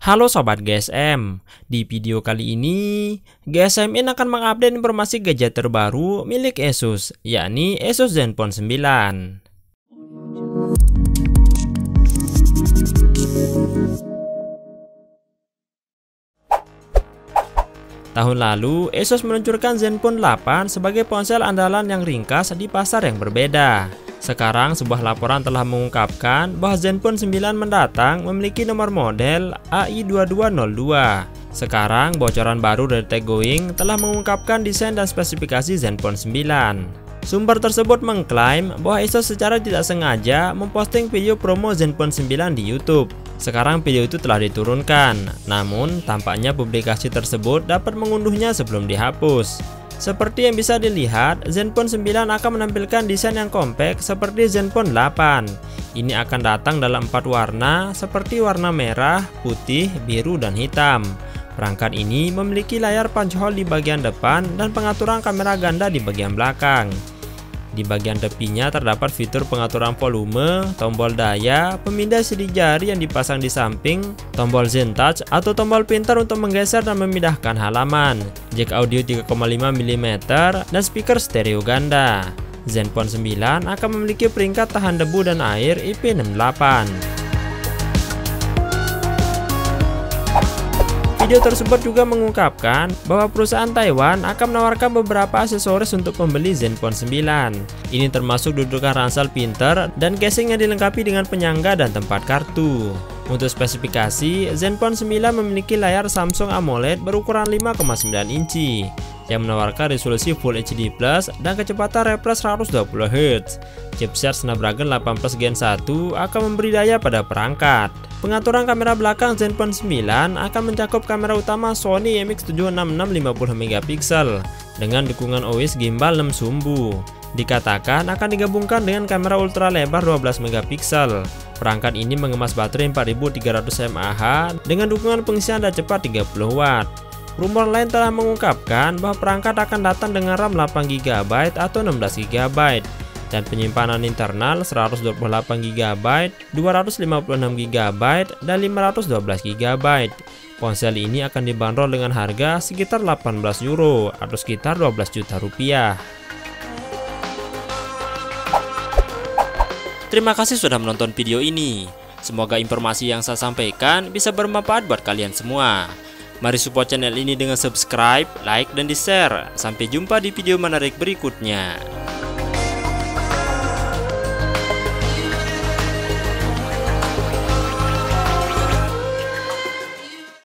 Halo Sobat GSM, di video kali ini GSM akan mengupdate informasi gadget terbaru milik Asus, yakni Asus Zenfone 9. Tahun lalu, Asus meluncurkan Zenfone 8 sebagai ponsel andalan yang ringkas di pasar yang berbeda. Sekarang sebuah laporan telah mengungkapkan bahwa Zenfone 9 mendatang memiliki nomor model AI2202. Sekarang bocoran baru dari Tegoing telah mengungkapkan desain dan spesifikasi Zenfone 9. Sumber tersebut mengklaim bahwa Asus secara tidak sengaja memposting video promo Zenfone 9 di YouTube. Sekarang video itu telah diturunkan, namun tampaknya publikasi tersebut dapat mengunduhnya sebelum dihapus. Seperti yang bisa dilihat, Zenfone 9 akan menampilkan desain yang kompak seperti Zenfone 8. Ini akan datang dalam empat warna seperti warna merah, putih, biru, dan hitam. Perangkat ini memiliki layar punch hole di bagian depan dan pengaturan kamera ganda di bagian belakang. Di bagian tepinya terdapat fitur pengaturan volume, tombol daya, pemindai sidik jari yang dipasang di samping, tombol Zen Touch atau tombol pintar untuk menggeser dan memindahkan halaman, jack audio 3,5 mm, dan speaker stereo ganda. Zenfone 9 akan memiliki peringkat tahan debu dan air IP68. Video tersebut juga mengungkapkan bahwa perusahaan Taiwan akan menawarkan beberapa aksesoris untuk pembeli Zenfone 9. Ini termasuk dudukan ransel pinter dan casing yang dilengkapi dengan penyangga dan tempat kartu. Untuk spesifikasi, Zenfone 9 memiliki layar Samsung AMOLED berukuran 5,9 inci yang menawarkan resolusi Full HD dan kecepatan refresh 120 Hz. Chipset Snapdragon 8 Plus Gen 1 akan memberi daya pada perangkat. Pengaturan kamera belakang Zenfone 9 akan mencakup kamera utama Sony IMX766 50MP dengan dukungan OIS gimbal 6 sumbu. Dikatakan akan digabungkan dengan kamera ultra lebar 12MP. Perangkat ini mengemas baterai 4300 mAh dengan dukungan pengisian daya cepat 30 Watt. Rumor lain telah mengungkapkan bahwa perangkat akan datang dengan RAM 8GB atau 16GB dan penyimpanan internal 128GB, 256GB, dan 512GB. Ponsel ini akan dibanderol dengan harga sekitar 18 euro atau sekitar 12 juta rupiah. Terima kasih sudah menonton video ini. Semoga informasi yang saya sampaikan bisa bermanfaat buat kalian semua. Mari support channel ini dengan subscribe, like, dan di-share. Sampai jumpa di video menarik berikutnya.